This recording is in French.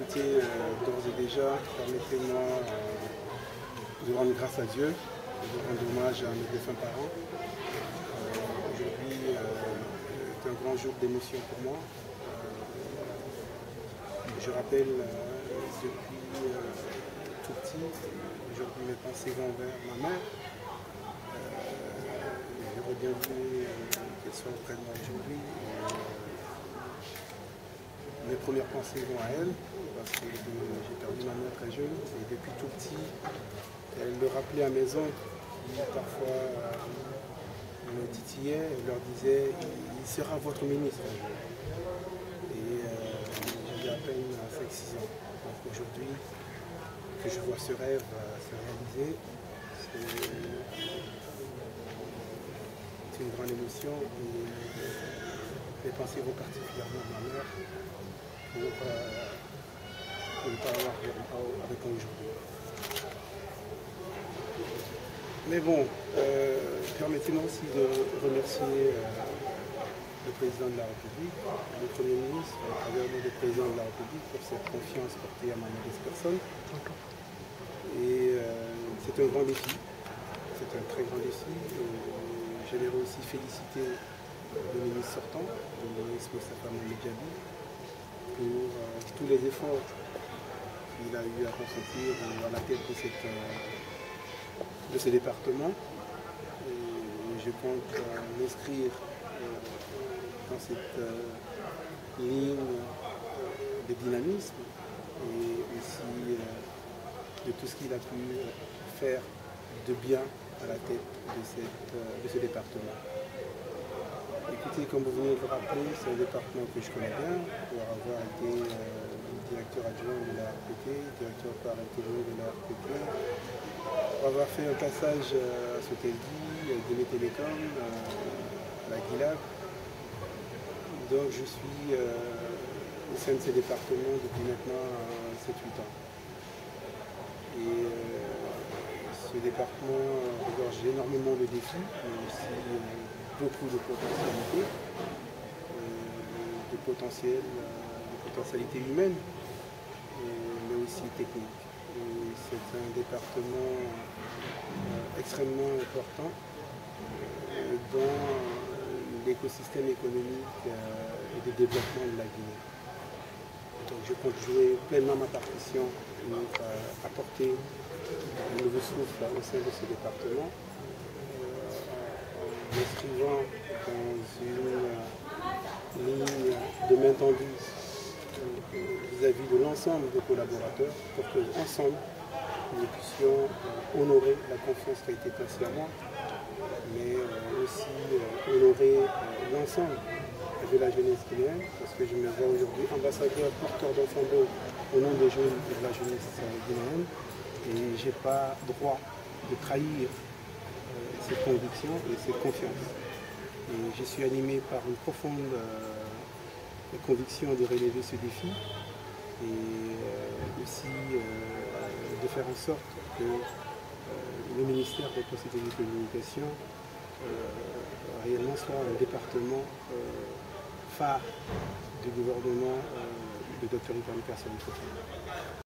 écoutez, euh, d'ores et déjà, permettez-moi euh, de rendre grâce à Dieu de rendre hommage à mes défunts parents. Euh, aujourd'hui est un grand jour d'émotion pour moi. je rappelle depuis tout petit, aujourd'hui mes pensées vont vers ma mère. J'aurais bien voulu qu'elle soit auprès de moi aujourd'hui premières pensées vont à elle, parce que j'ai perdu ma mère très jeune, et depuis tout petit, elle le rappelait à mes oncles, qui parfois euh, me titillaient, et leur disait, il sera votre ministre Et euh, j'avais à peine 5-6 ans. Donc aujourd'hui, que je vois ce rêve euh, se réaliser, c'est une grande émotion. Mes pensées vont particulièrement à ma mère, pour, ne pas avoir avec aujourd'hui. Mais bon, euh, permettez-moi aussi de remercier euh, le président de la République, le Premier ministre, à travers le président de la République pour cette confiance portée à ma modeste personne. Et euh, c'est un grand défi, c'est un très grand défi. J'aimerais aussi féliciter le ministre sortant, le ministre Moustapha Mohamed pour euh, tous les efforts qu'il a eu à consentir à la tête euh, de ce département. Et je compte euh, m'inscrire dans cette ligne de dynamisme et aussi de tout ce qu'il a pu faire de bien à la tête de ce département. Écoutez, comme vous venez de le rappeler, c'est un département que je connais bien pour avoir été euh, directeur adjoint de la RPT, directeur par intérim de la RPT, pour avoir fait un passage euh, à Soteldi, à Délé Télécom, à la. Donc je suis euh, au sein de ces départements depuis maintenant 7-8 ans. Et ce département regorge énormément de défis, mais aussi beaucoup de potentialités, euh, de potentiel, de potentialités humaines, mais aussi techniques. C'est un département euh, extrêmement important euh, dans l'écosystème économique et de développement de la Guinée. Donc je compte jouer pleinement ma partition pour apporter un nouveau souffle au sein de ce département m'inscrivant dans une ligne de main tendue vis-à-vis de l'ensemble des collaborateurs pour que ensemble nous puissions euh, honorer la confiance qui a été placée à moi, mais euh, aussi euh, honorer l'ensemble de la jeunesse guinéenne, parce que je me vois aujourd'hui ambassadeur, porteur d'enfants au nom des jeunes et de la jeunesse guinéenne, et je n'ai pas droit de trahir cette conviction et cette confiance. Et je suis animé par une profonde euh, conviction de relever ce défi et euh, aussi euh, de faire en sorte que le ministère des Postes et des Communications réellement soit un département phare du gouvernement de Dr. Ivan Personnel